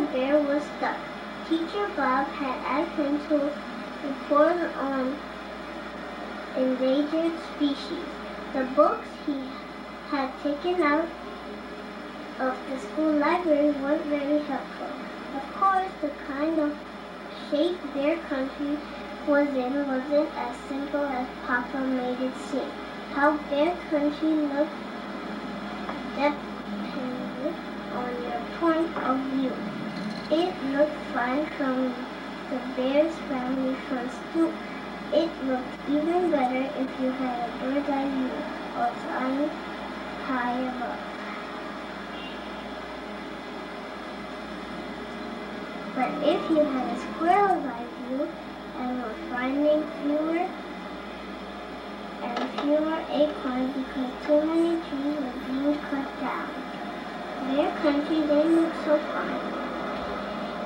Professor Bear was stuck. Teacher Bob had asked him to report on endangered species. The books he had taken out of the school library weren't very helpful. Of course, the kind of shape their country was in wasn't as simple as Papa made it seem. How their country looked depended on your point of view. It looked fine from the bear's family front stoop. It looked even better if you had a bird's eye view or flying high above. But if you had a squirrel's eye view and were finding fewer and fewer acorns because too many trees were being cut down. Their country didn't look so fine.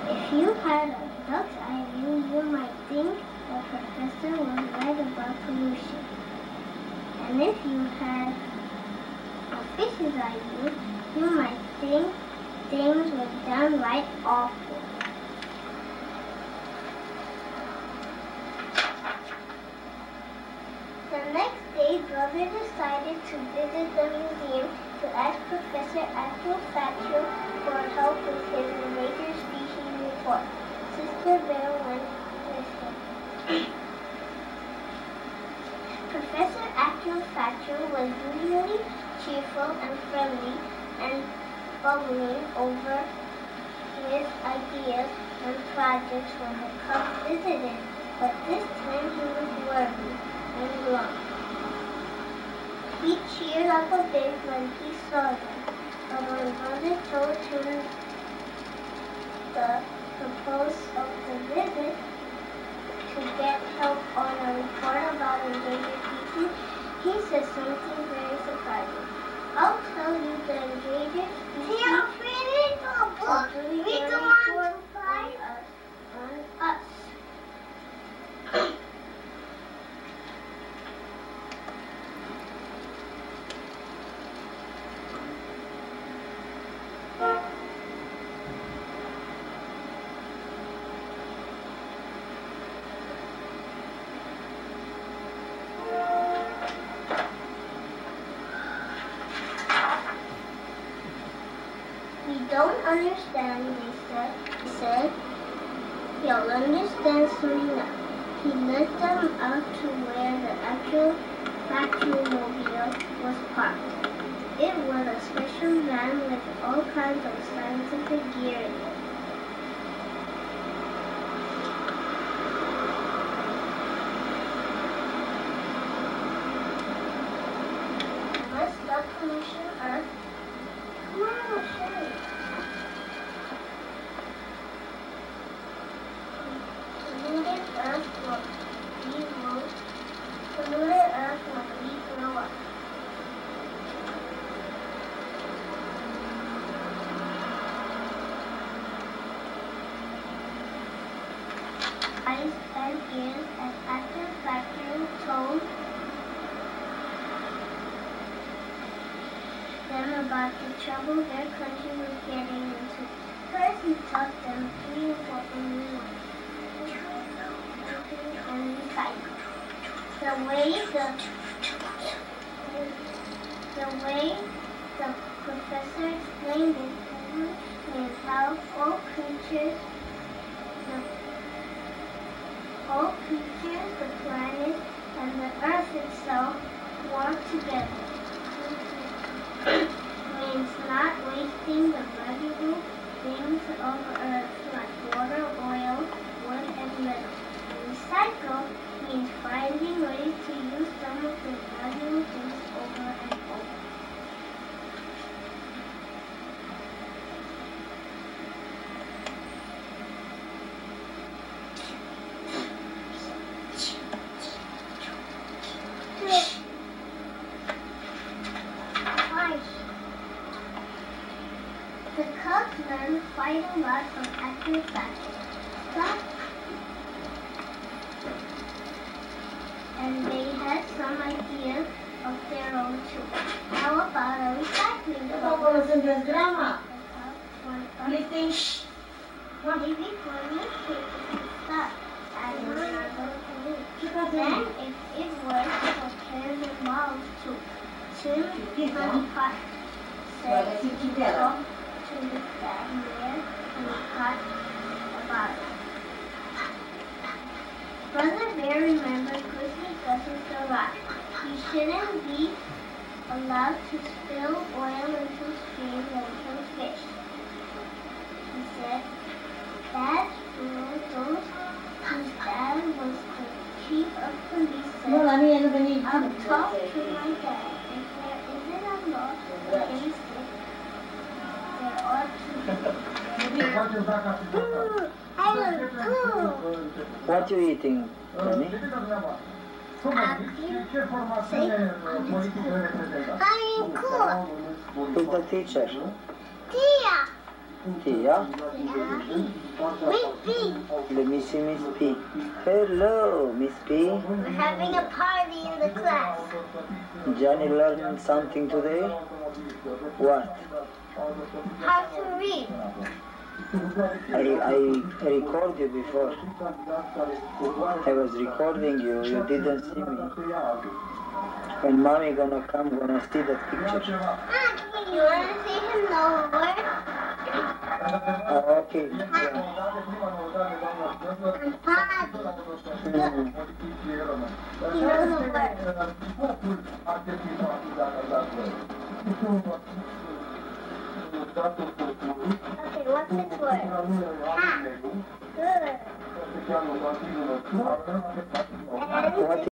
If you had a duck's eye view, you might think the professor was right about pollution. And if you had a fish's eye view, you might think things were downright awful. The next day, Brother decided to visit the museum to ask Professor Actual Factual for help with his endangered Sister. Professor Actual Factual was usually cheerful and friendly and bubbling over his ideas and projects when the cubs visited, but this time he was worried and glum. He cheered up a bit when he saw them, but when Brother told him the purpose of the visit to get help on a report about endangered species, he said something very surprising. I'll tell you the endangered species are really very important on us. On us. We don't understand, they said. He said, You'll understand soon enough. He led them out to where the actual factory mobile was parked. It was a special van with all kinds of scientific gear in it. Let's pollution Earth. Come on, I'll show you. Polluted Earth will be moved. Polluted Earth will be grow up. Eyes and ears and active factory told them about the trouble their country was getting into. First, he taught them three important rules. And recycle. The way the the way the professor explained it is how all creatures, the all creatures, the planet, and the earth itself work together. Means not wasting the valuable things of earth like water, oil, wood, and metal. Recycle means finding ways to use some of the valuable things over and over. Twice. The learned quite a lot from factors. But and they had some ideas of their own too. How about a recycling program? ng grama. The cubs went up Listing. maybe for newspapers and stuff. And then if it works for carrying the mouse to to. Say talk to the dad here and pot about it. Brother Bear remembered Christmas doesn't so right. He shouldn't be allowed to spill oil into streams and kill fish. He said, That's rule those whose dad was the chief of police Mo said, lami ano ba ni? I'll talk to my dad. If there isn't a law against it, there ought to be. I will too. What are you eating, Danny? I am cool. The teacher? Tia. Tia? Let me see Miss P. Hello, Miss P. We're having a party in the class. Johnny learned something today? What? How to read. I, I record you before. I was recording you, you didn't see me. When mommy gonna come, gonna see that picture. You say hello, Lord? Oh, okay. Yeah. Okay, what's this word? Hat. Good. And